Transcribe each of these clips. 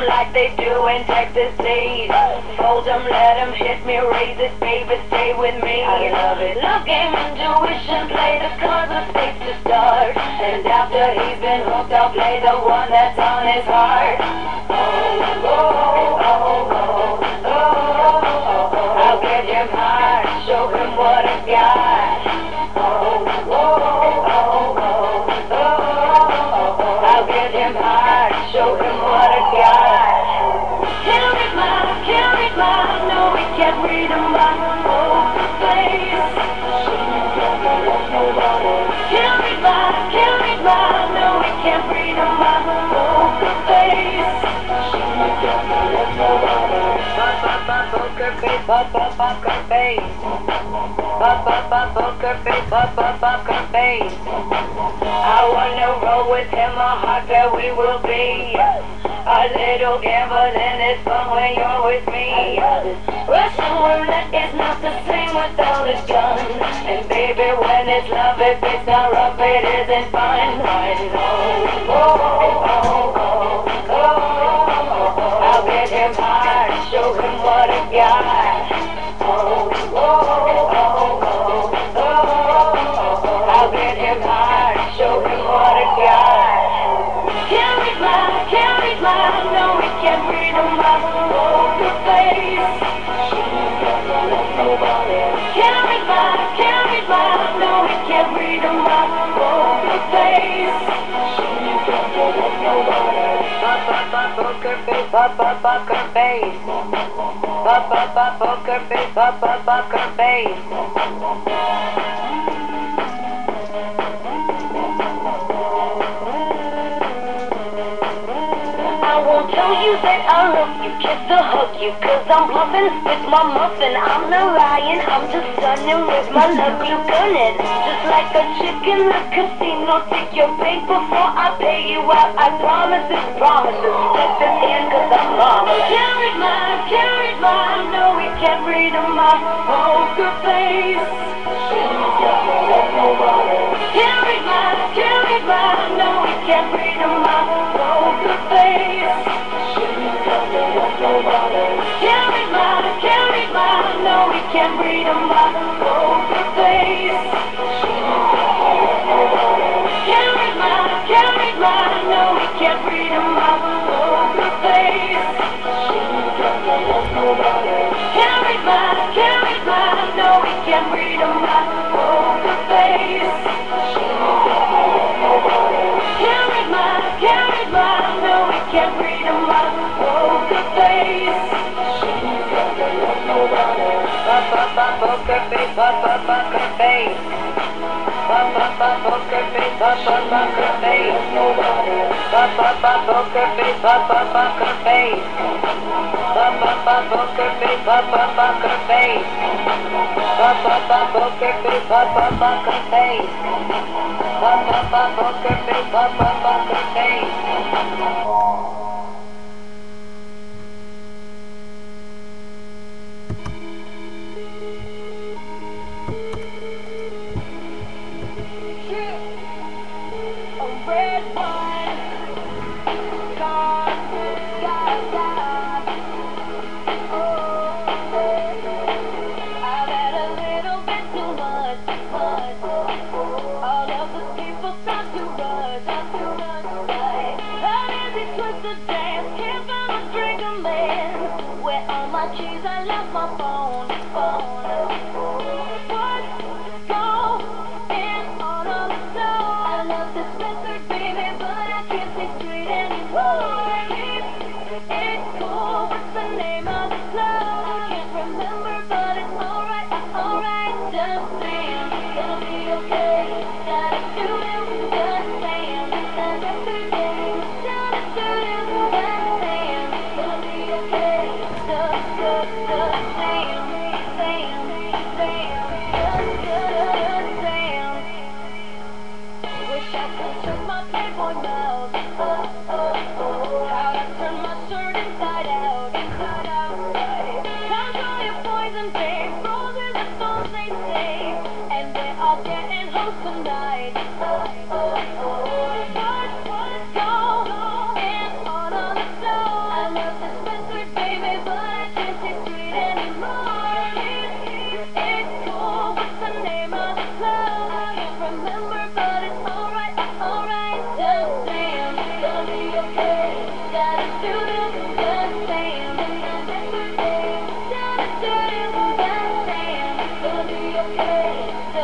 them like they do in Texas, please. Fold them, let them hit me, raise it, baby, stay with me. I love it. Love game, intuition, play the cards are safe to start. And after he's been hooked, I'll play the one that's on his heart. Oh, oh, oh, oh, oh, oh, oh. oh. I'll get him hard, show him what I got. No, we can't read him by poker face. Can't read my, can't read my, no, can't read by poker face. Poker face, poker face. Poker face, poker face. I wanna roll with him, a heart that we will be. A little gamble and it's fun when you're with me. Russian roulette is not the same without a gun. And baby, when it's love, if it's not rough, it isn't fun. Fun. Oh, oh, oh, oh, oh, oh. I'll get him hard, show him what I got. Oh, oh, oh, I won't tell you that I love kiss or hug you, cause I'm bluffing with my muffin. I'm not lying, I'm just stunning with my love you gunning. Just like a chick in the casino, take your pay before I pay you out. I promise this, promises. Take this hand cause I'm marvelous. Can't read mine, can't read mine, no we can't read my poker face. Can't read mine, can't read mine, no we can't read my poker face. Can't read mine, can't read mine, no we can't read on my poker face. Can't read mine, can't read mine, no we can't read on my poker face. Can't read mine, can't read mine, no we can't read on my poker face. Can't read mine, can't read mine, no we can't read my poker Poker face, Are souls, they say. And we're all getting hoes tonight.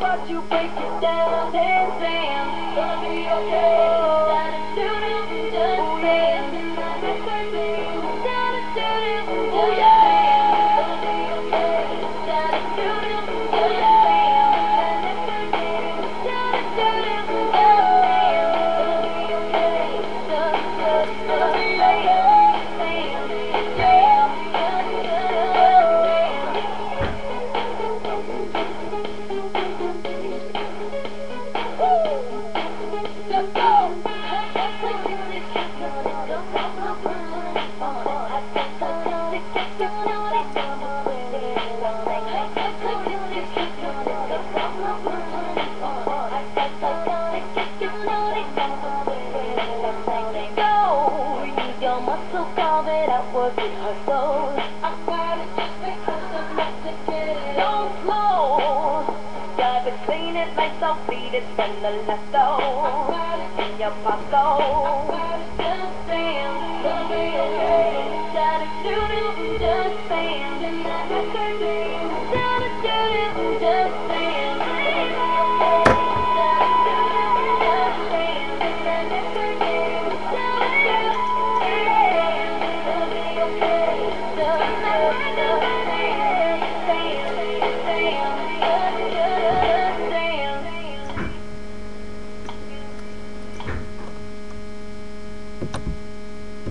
watch you break it down. Dance, dance, gonna be okay. saw that I was, I sold. I got it just because I'm desperate to know. I've been seeing it myself, from the left your. Just saying, just saying, gotta just saying, and